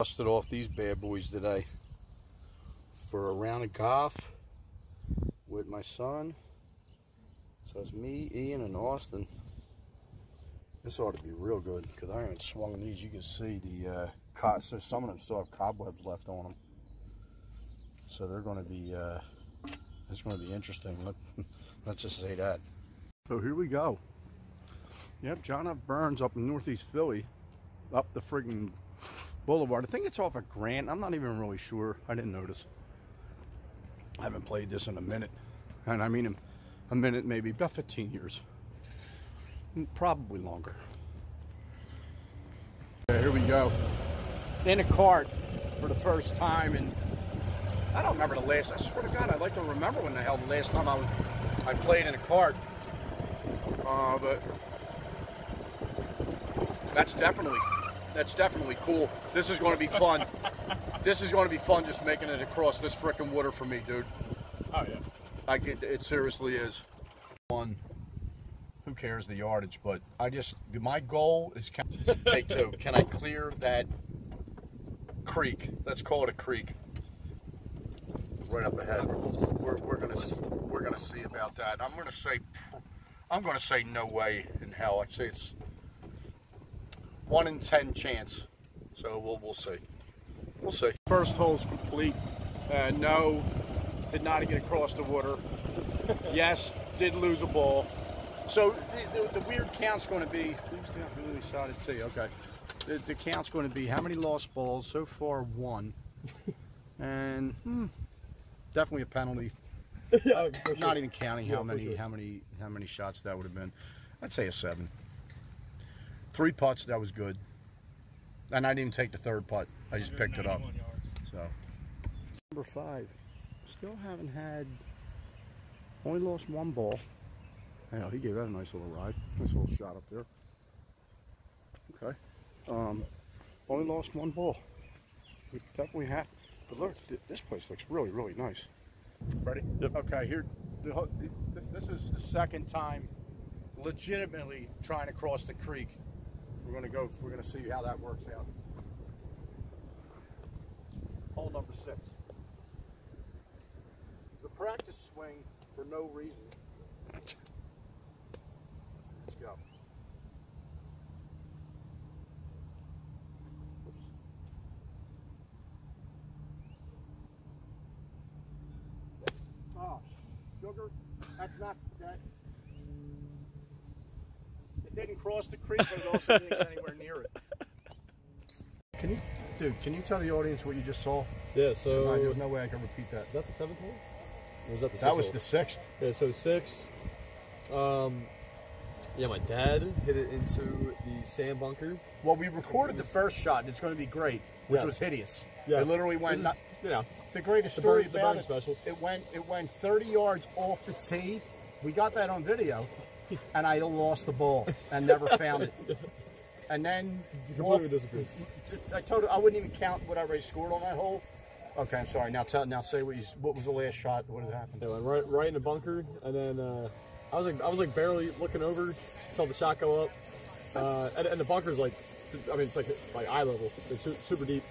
Busted off these bad boys today for a round of golf with my son. So it's me, Ian, and Austin. This ought to be real good because I haven't swung these. You can see the uh, so some of them still have cobwebs left on them. So they're going to be uh, it's going to be interesting. Let, let's just say that. So here we go. Yep, John F. Byrne's up in Northeast Philly, up the friggin' Boulevard. I think it's off of Grant. I'm not even really sure. I didn't notice. I haven't played this in a minute. And I mean a minute, maybe about 15 years. Probably longer. Here we go. In a cart for the first time. And I don't remember the last, I swear to God, I'd like to remember when the hell the last time I was, I played in a cart. Uh, but that's definitely that's definitely cool. This is going to be fun. this is going to be fun just making it across this freaking water for me, dude. Oh yeah. I get it seriously is one. Who cares the yardage? But I just my goal is can, take two. Can I clear that creek? Let's call it a creek. Right up ahead. We're, we're gonna we're gonna see about that. I'm gonna say I'm gonna say no way in hell. I say it's one in ten chance. So we'll we'll see. We'll see. First hole's complete. Uh, no, did not get across the water. yes, did lose a ball. So the, the, the weird count's going to be. Really solid T? Okay. The, the count's going to be how many lost balls so far? One, and hmm, definitely a penalty. yeah, for Not even counting Yeah, how many sure. how many how many shots that would have been. I'd say a seven. Three putts that was good, and I didn't take the third putt. I just picked it up. So number five, still haven't had. Only lost one ball. Hell, he gave that a nice little ride. Nice little shot up there. Okay. Um, only lost one ball. We definitely have. But look, this place looks really, really nice. Ready? Yep. Okay, here. The, ho- the, th- this is the second time legitimately trying to cross the creek. We're going to go, we're going to see how that works out. Hole number six. The practice swing for no reason. Let's go. Oh, sugar. That's not that. It didn't cross the creek, but it also didn't get anywhere near it. Can you, dude? Can you tell the audience what you just saw? Yeah. so I- there's no way I can repeat that. is that the seventh hole? Or was that the sixth That was hole? the sixth. Yeah, so six. Um, yeah, my dad hit it into the sand bunker. Well, we recorded the first shot. and It's going to be great, which Yes. was hideous. Yeah, It literally went. This is, Not, you know, the greatest the story bird, the about bird it. special. It went. It went 30 yards off the tee. We got that on video, and I lost the ball and never found it. And then Completely. I told I wouldn't even count what I already scored on that hole. Okay, I'm sorry. Now tell. Now say what you. What was the last shot? What had happened? It went right, right in the bunker, and then uh, I was like, I was like barely looking over, saw the shot go up, uh, and, and the bunker's like, I mean, it's like like eye level, so super deep,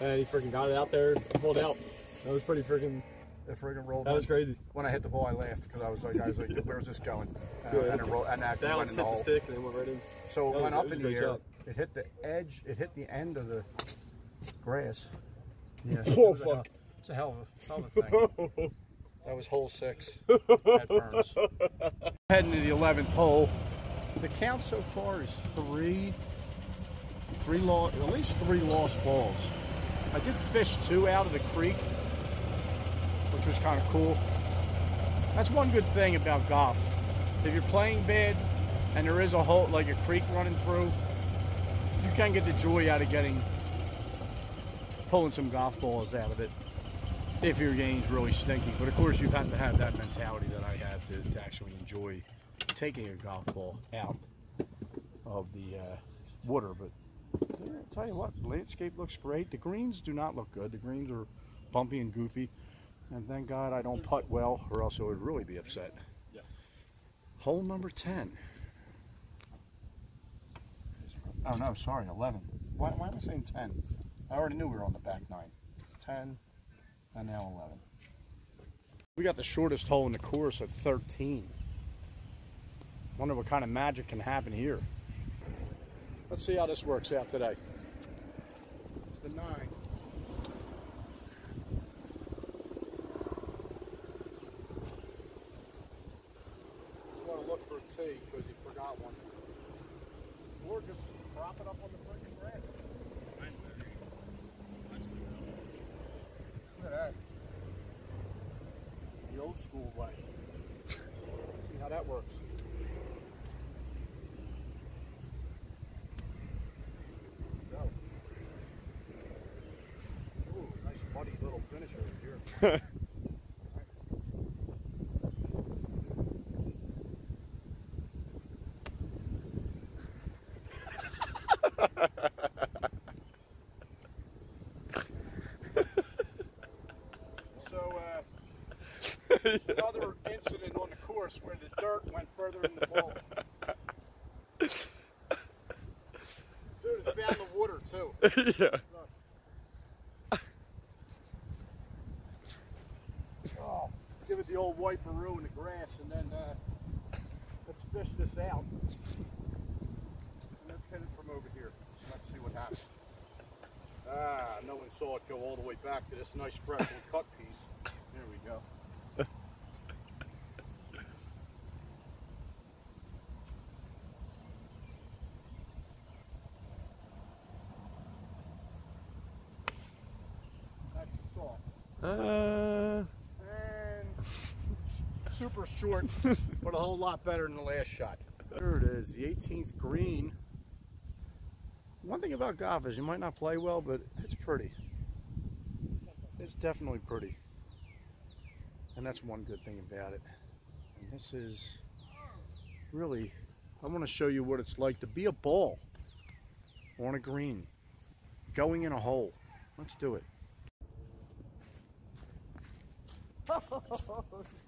and he freaking got it out there, pulled out. That was pretty freaking. It friggin' rolled. That was in. crazy. When I hit the ball, I laughed because I was like, I was like, where's this going? Uh, and it rolled, and actually Down, went in hit the the hole. stick, and then went right in. So it That went was- up in the air. shot. It hit the edge. It hit the end of the grass. Yeah. Oh, it was a hell- fuck. It's a hell of a, hell of a thing. that was hole six at Byrne's. Heading to the eleventh hole. The count so far is three, three lo- at least three lost balls. I did fish two out of the creek, which was kind of cool. That's one good thing about golf. If you're playing bad and there is a hole like a creek running through, you can get the joy out of getting pulling some golf balls out of it if your game's really stinky. But of course, you have to have that mentality that I have to, to actually enjoy taking a golf ball out of the uh, water. But I'll tell you what, landscape looks great. The greens do not look good. The greens are bumpy and goofy. And thank God I don't putt well, or else I would really be upset. Yeah. Hole number 10. Oh no, sorry, 11. Why, why am I saying 10? I already knew we were on the back nine. 10, and now 11. We got the shortest hole in the course at 13. Wonder what kind of magic can happen here. Let's see how this works out today. It's the nine. Just want to for because forgot one. Or just prop it up on the freaking grass. Look at that. The old school way. See how that works. Ooh, nice muddy little finish over here. So, uh, another incident on the course where the dirt went further than the ball. Dude, it's found the water too. yeah. Oh, give it the old wiperoo in the grass and then uh, let's fish this out. And let's hit it from over here. Let's see what happens. Ah, no one saw it go all the way back to this nice fresh and cut piece. There we go. Uh, And super short, but a whole lot better than the last shot. There it is, the 18th green. One thing about golf is you might not play well, but it's pretty. It's definitely pretty. And that's one good thing about it. And this is really, I want to show you what it's like to be a ball on a green, going in a hole. Let's do it.